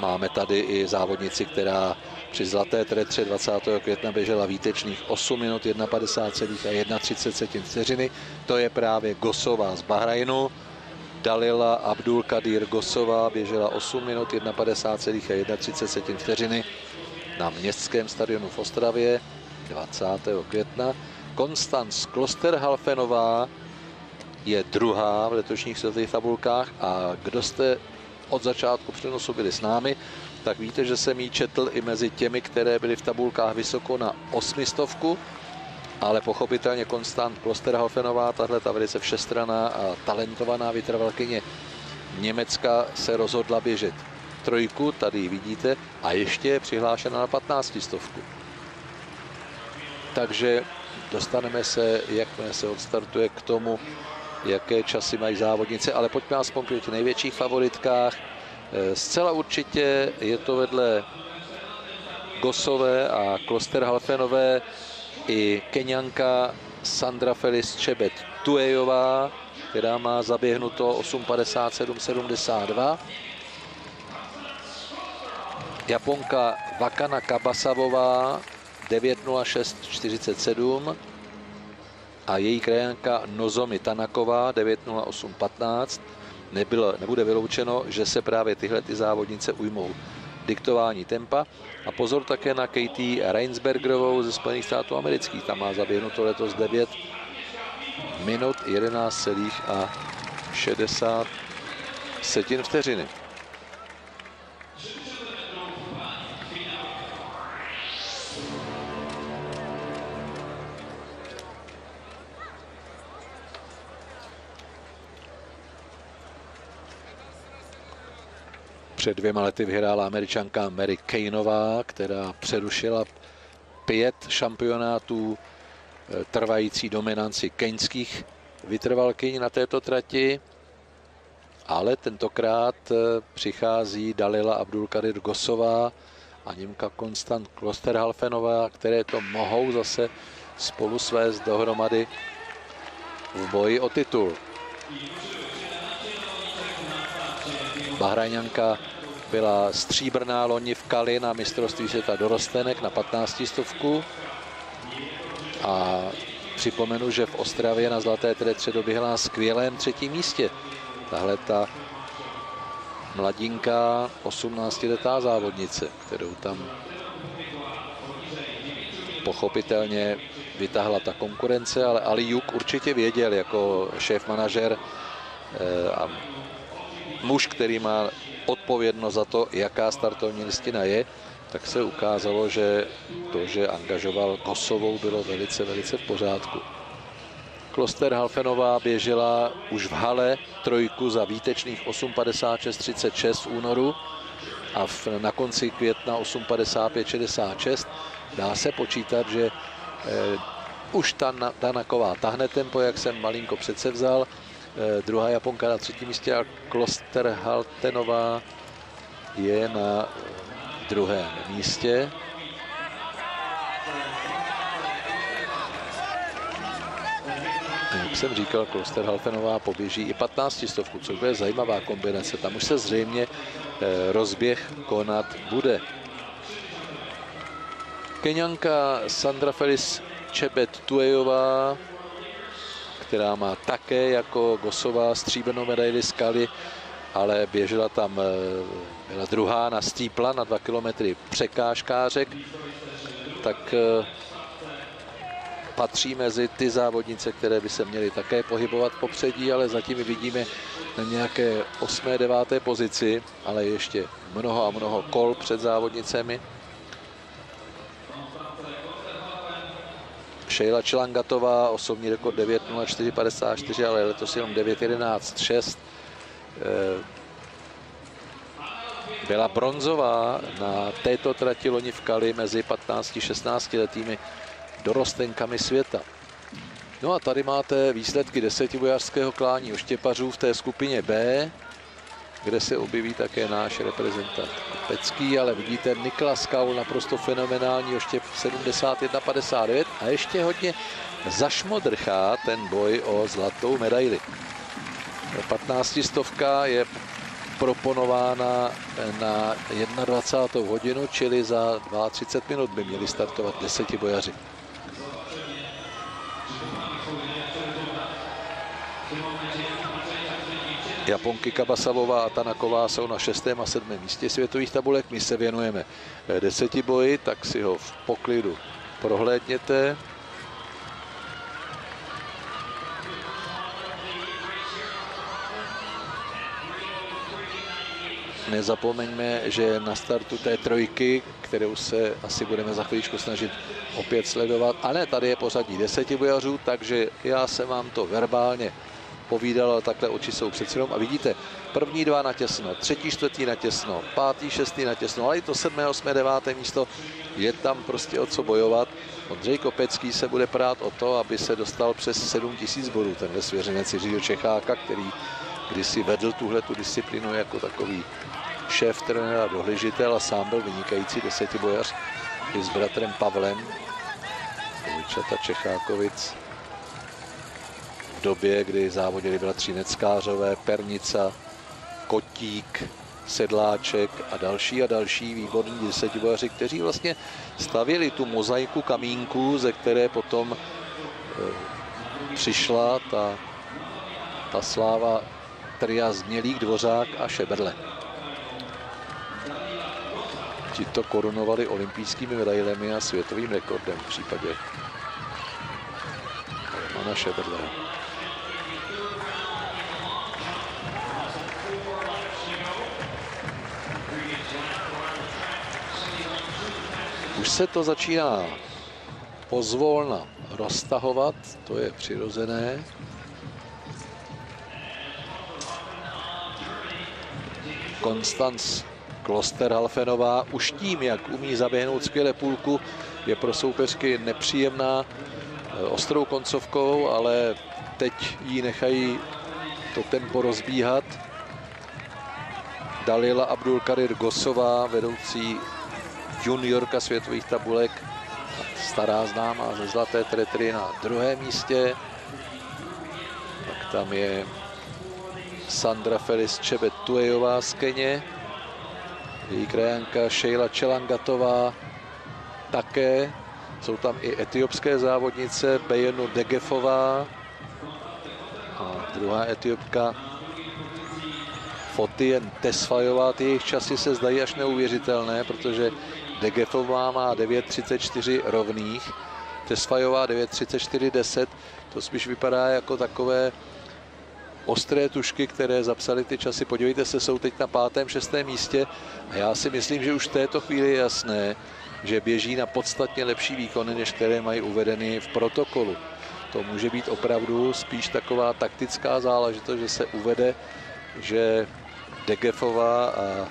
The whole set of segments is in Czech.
Máme tady i závodnici, která při zlaté tretře 20. května běžela výtečných 8 minut 51,31 setin vteřiny. To je právě Gosová z Bahrajnu. Dalila Abdul Kadir Gosová běžela 8 minut 51,31 setin vteřiny na městském stadionu v Ostravě 20. května. Konstanc Klosterhalfenová je druhá v letošních světových tabulkách a kdo jste od začátku přenosu byli s námi, tak víte, že jsem jí četl i mezi těmi, které byly v tabulkách vysoko na osmistovku, ale pochopitelně Konstant Klosterhofenová, tahle ta velice všestraná a talentovaná vytrvalkyně Německa se rozhodla běžet trojku, tady ji vidíte, a ještě je přihlášena na 15 stovku. Takže dostaneme se, jakmile se odstartuje k tomu, jaké časy mají závodnice, ale pojďme aspoň k těch největších favoritkách. Eh, zcela určitě je to vedle Gosové a Klosterhalfenové i Kenianka Sandra Felis Čebet Tuejová, která má zaběhnuto 8.57.72. Japonka Vakana Kabasavová 9.06.47 a její krajanka Nozomi Tanaková 9.08.15. Nebylo, nebude vyloučeno, že se právě tyhle ty závodnice ujmou diktování tempa. A pozor také na Katie Reinsbergerovou ze Spojených států amerických. Tam má zaběhnuto letos 9 minut 11,60 setin vteřiny. Před dvěma lety vyhrála američanka Mary Kaneová, která přerušila pět šampionátů eh, trvající dominanci keňských vytrvalkyň na této trati. Ale tentokrát eh, přichází Dalila Abdulkadir Gosová a Němka Konstant Klosterhalfenová, které to mohou zase spolu svést dohromady v boji o titul. Bahrajňanka byla stříbrná loni v Kali na mistrovství světa dorostenek na 15 stovku. A připomenu, že v Ostravě na Zlaté tretře doběhla na skvělém třetím místě. Tahle ta mladinka, 18-letá závodnice, kterou tam pochopitelně vytáhla ta konkurence, ale Ali Juk určitě věděl jako šéf manažer eh, a muž, který má odpovědnost za to, jaká startovní listina je, tak se ukázalo, že to, že angažoval Kosovou, bylo velice, velice v pořádku. Kloster Halfenová běžela už v hale trojku za výtečných 8.56.36 v únoru a v, na konci května 8.55.66. Dá se počítat, že eh, už ta Danaková tahne tempo, jak jsem malinko předsevzal, Eh, druhá Japonka na třetím místě a Kloster Haltenová je na druhém místě. Jak jsem říkal, Kloster Haltenová poběží i 15 stovku, což bude zajímavá kombinace. Tam už se zřejmě eh, rozběh konat bude. Kenianka Sandra Felis Čebet Tuejová která má také jako Gosová stříbrnou medaili skaly, ale běžela tam, eh, byla druhá na stípla na dva kilometry překážkářek, tak eh, patří mezi ty závodnice, které by se měly také pohybovat popředí, ale zatím vidíme na nějaké 8. 9. pozici, ale ještě mnoho a mnoho kol před závodnicemi. Sheila Čilangatová, osobní rekord 9.04.54, ale letos jenom 9.11.6. Eh, byla bronzová na této trati loni v Kali mezi 15-16 letými dorostenkami světa. No a tady máte výsledky desetibojařského klání oštěpařů v té skupině B kde se objeví také náš reprezentant Pecký, ale vidíte Niklas Kaul naprosto fenomenální, ještě 71-59 a ještě hodně zašmodrchá ten boj o zlatou medaili. 15 stovka je proponována na 21. hodinu, čili za 32 minut by měli startovat deseti bojaři. Japonky Kabasavová a Tanaková jsou na 6. a 7. místě světových tabulek. My se věnujeme deseti boji, tak si ho v poklidu prohlédněte. Nezapomeňme, že na startu té trojky, kterou se asi budeme za chvíličku snažit opět sledovat, a ne, tady je pořadí deseti bojařů, takže já jsem vám to verbálně povídal, ale takhle oči jsou přeci jenom. A vidíte, první dva na těsno, třetí, čtvrtý na těsno, pátý, šestý na těsno, ale i to sedmé, osmé, deváté místo, je tam prostě o co bojovat. Ondřej Kopecký se bude prát o to, aby se dostal přes 7 tisíc bodů, tenhle svěřenec Jiřího Čecháka, který kdysi vedl tuhle tu disciplínu jako takový šéf trenér a dohlížitel a sám byl vynikající desetibojař i s bratrem Pavlem. Vojčata Čechákovic době, kdy závodili bratři Neckářové, Pernica, Kotík, Sedláček a další a další výborní desetibojaři, kteří vlastně stavěli tu mozaiku kamínku, ze které potom e, přišla ta, ta sláva tria Znělík, Dvořák a Šeberle. Ti to korunovali olympijskými medailemi a světovým rekordem v případě Romana Šeberle. Už se to začíná pozvolna roztahovat, to je přirozené. Konstanc Klosterhalfenová už tím, jak umí zaběhnout skvěle půlku, je pro soupeřky nepříjemná eh, ostrou koncovkou, ale teď jí nechají to tempo rozbíhat. Dalila Abdul Karir Gosová, vedoucí juniorka světových tabulek, stará známá ze Zlaté tretry na druhém místě. Tak tam je Sandra Felis Čebet Tuejová z Keně. Její krajanka Sheila Čelangatová také. Jsou tam i etiopské závodnice Bejenu Degefová a druhá etiopka Fotien Tesfajová. Ty jejich časy se zdají až neuvěřitelné, protože Degefová má 9.34 rovných, Tesfajová 9.34.10. To spíš vypadá jako takové ostré tušky, které zapsali ty časy. Podívejte se, jsou teď na pátém, šestém místě a já si myslím, že už v této chvíli je jasné, že běží na podstatně lepší výkony, než které mají uvedeny v protokolu. To může být opravdu spíš taková taktická záležitost, že se uvede, že Degefová a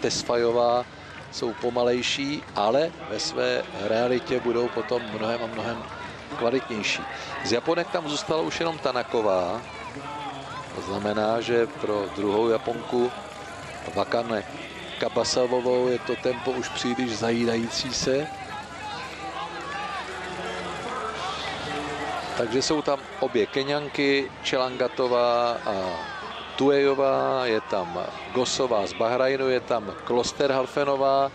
Tesfajová jsou pomalejší, ale ve své realitě budou potom mnohem a mnohem kvalitnější. Z Japonek tam zůstala už jenom Tanaková, to znamená, že pro druhou Japonku Vakane Kabasavovou je to tempo už příliš zajídající se. Takže jsou tam obě Keňanky, Čelangatová a Tuejová, je tam Gosová z Bahrajnu, je tam Klosterhalfenová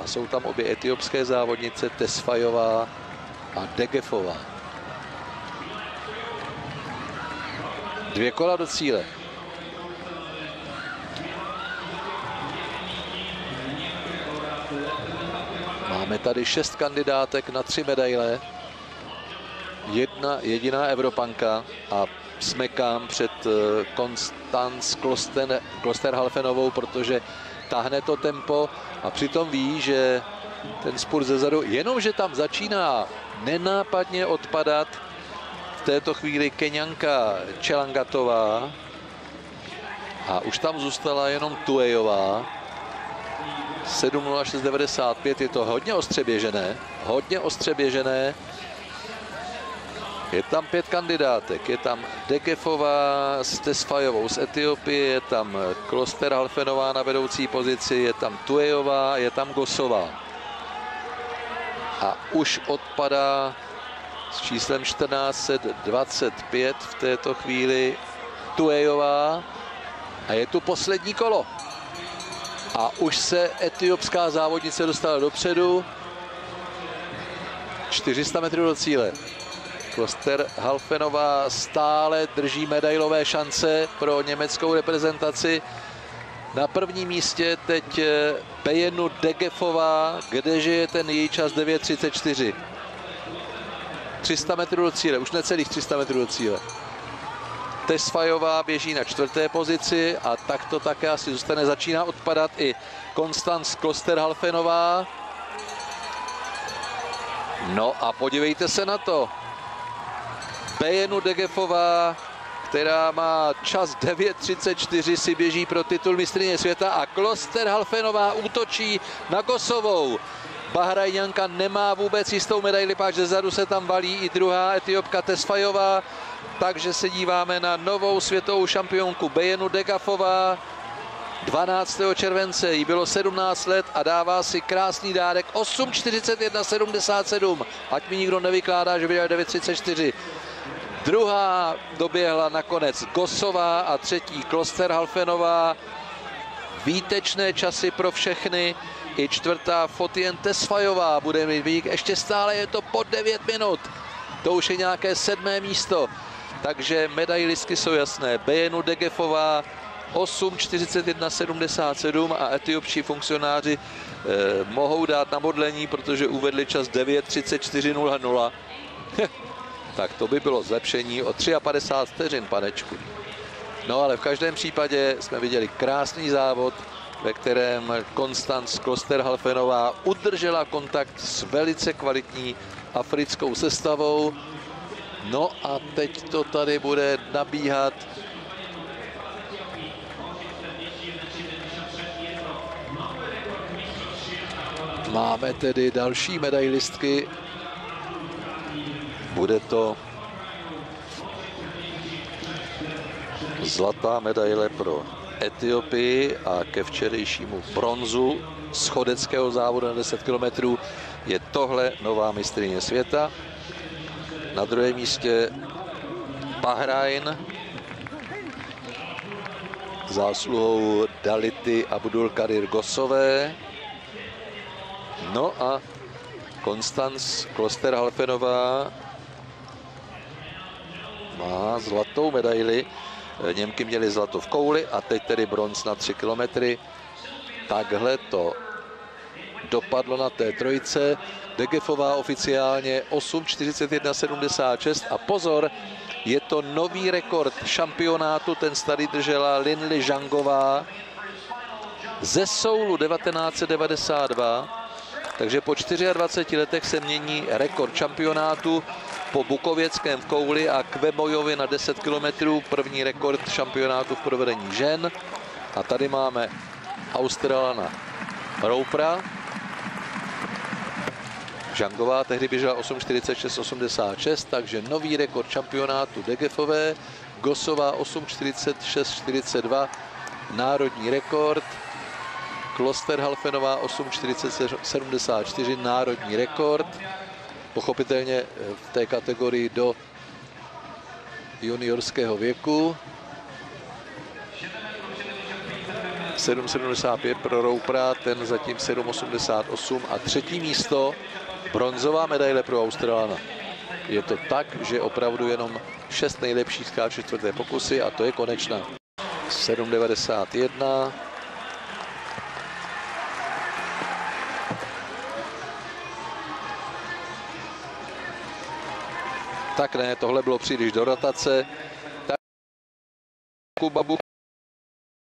a jsou tam obě etiopské závodnice Tesfajová a Degefová. Dvě kola do cíle. Máme tady šest kandidátek na tři medaile. Jedna jediná Evropanka a smekám před Eh, Klosterhalfenovou, protože tahne to tempo a přitom ví, že ten spur zezadu, jenomže tam začíná nenápadně odpadat této chvíli Keňanka Čelangatová a už tam zůstala jenom Tuejová. 7.06.95 je to hodně ostře běžené, hodně ostře běžené. Je tam pět kandidátek, je tam Dekefová s Tesfajovou z Etiopie, je tam Kloster Halfenová na vedoucí pozici, je tam Tuejová, je tam Gosová. A už odpadá s číslem 1425 v této chvíli Tuejová a je tu poslední kolo. A už se etiopská závodnice dostala dopředu. 400 metrů do cíle. Kloster Halfenová stále drží medailové šance pro německou reprezentaci. Na prvním místě teď Bejenu Degefová, kdeže je ten její čas 9.34. 300 metrů do cíle, už necelých 300 metrů do cíle. Tesfajová běží na čtvrté pozici a tak to také asi zůstane. Začíná odpadat i Konstanc Klosterhalfenová. No a podívejte se na to. Bejenu Degefová, která má čas 9.34, si běží pro titul mistrně světa a Klosterhalfenová útočí na Kosovou. Bahrajňanka nemá vůbec jistou medaili, páč zezadu se tam valí i druhá etiopka Tesfajová, takže se díváme na novou světovou šampionku Bejenu Degafová. 12. července jí bylo 17 let a dává si krásný dárek 8.41.77. Ať mi nikdo nevykládá, že by 9.34. Druhá doběhla nakonec Gosová a třetí Klosterhalfenová. Výtečné časy pro všechny. I čtvrtá Fotien Tesfajová bude mít výk. Ještě stále je to pod 9 minut. To už je nějaké sedmé místo. Takže medailistky jsou jasné. Bejenu Degefová 8.41.77 a etiopští funkcionáři eh, mohou dát na modlení, protože uvedli čas 9.34.00. tak to by bylo zlepšení o 53 vteřin, panečku. No ale v každém případě jsme viděli krásný závod, ve kterém Konstanc Klosterhalfenová udržela kontakt s velice kvalitní africkou sestavou. No a teď to tady bude nabíhat Máme tedy další medailistky. Bude to zlatá medaile pro Etiopii a ke včerejšímu bronzu z chodeckého závodu na 10 km je tohle nová mistrině světa. Na druhém místě Bahrajn zásluhou Dality Abdul Kadir Gosové. No a Konstanc Kloster-Halfenová má zlatou medaili. Němky měli zlato v kouli a teď tedy bronz na 3 kilometry. Takhle to dopadlo na té trojice. Degefová oficiálně 8.41.76 a pozor, je to nový rekord šampionátu, ten starý držela Linli Žangová ze Soulu 1992. Takže po 24 letech se mění rekord šampionátu po Bukověckém kouli a Kvemojovi na 10 kilometrů. První rekord šampionátu v provedení žen. A tady máme Australana Roupra. Žangová tehdy běžela 8.46.86, takže nový rekord šampionátu Degefové. Gosová 8.46.42, národní rekord. Klosterhalfenová 8.40.74, národní rekord. Pochopitelně v té kategorii do juniorského věku. 7,75 pro Roupra, ten zatím 7,88 a třetí místo, bronzová medaile pro Australana. Je to tak, že opravdu jenom šest nejlepších skáče čtvrté pokusy a to je konečná. 7,91 tak ne, tohle bylo příliš do rotace. Tak